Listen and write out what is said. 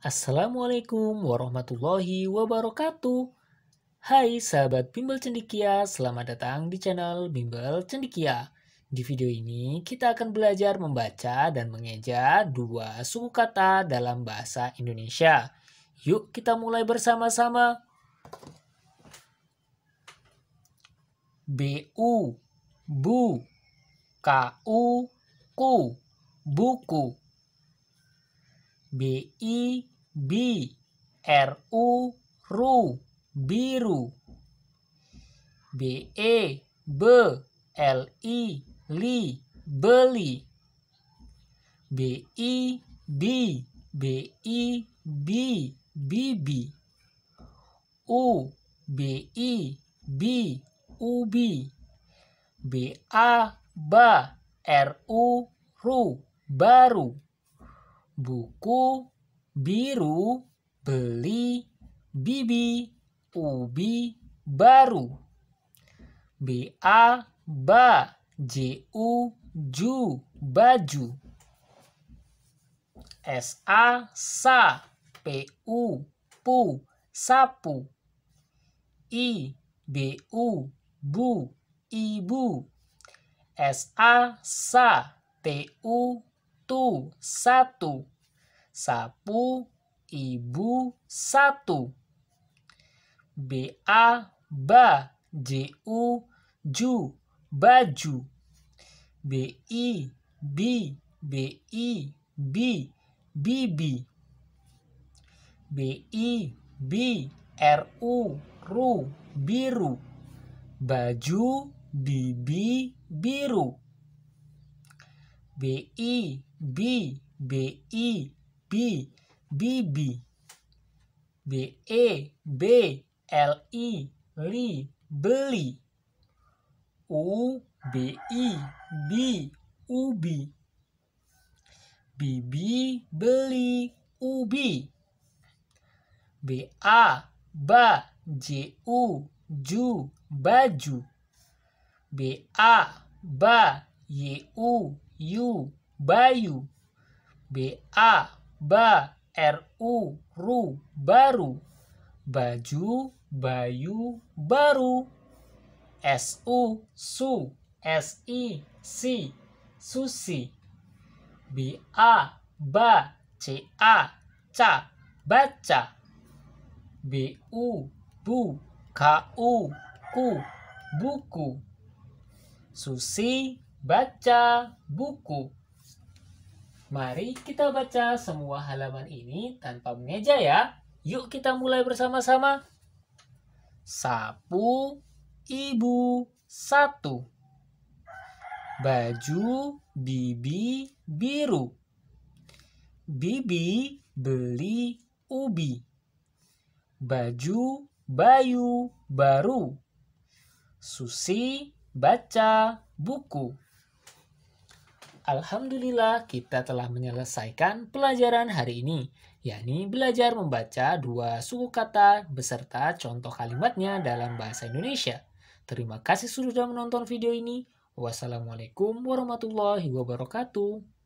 Assalamualaikum warahmatullahi wabarakatuh. Hai sahabat Bimbel Cendikia, selamat datang di channel Bimbel Cendikia. Di video ini kita akan belajar membaca dan mengeja dua suku kata dalam bahasa Indonesia. Yuk kita mulai bersama-sama. BU Bu KU Ku Buku BI B R U ru biru. B E B L I li beli. B I B B I B bibi U B I B ubi B. A ba R U ru baru buku biru, beli, bibi, ubi, baru. B-A, ba, J-U, ju, baju. S-A, sa, P-U, pu, sapu. I, B-U, bu, ibu. S-A, sa, T-U, tu, satu sapu, ibu, satu. B-A, ba, J-U, ju, baju. B-I, bi, B-I, bi, bibi. B-I, bi, R-U, ru, biru. Baju, bibi, biru. B-I, bi, B-I, B bibi B E B L I li beli. U B I bi ubi bibi beli ubi B. A ba J U ju baju. B A ba Y U yu bayu. B A ba ru ru baru. Baju bayu baru. Su su si si susi ba ba ca ca baca. Bu bu ku ku buku. Susi baca buku Mari kita baca semua halaman ini tanpa mengeja ya. Yuk kita mulai bersama-sama. Sapu ibu satu. Baju bibi biru. Bibi beli ubi. Baju bayu baru. Susi baca buku. Alhamdulillah kita telah menyelesaikan pelajaran hari ini, yakni belajar membaca dua suku kata beserta contoh kalimatnya dalam bahasa Indonesia. Terima kasih sudah menonton video ini. Wassalamualaikum warahmatullahi wabarakatuh.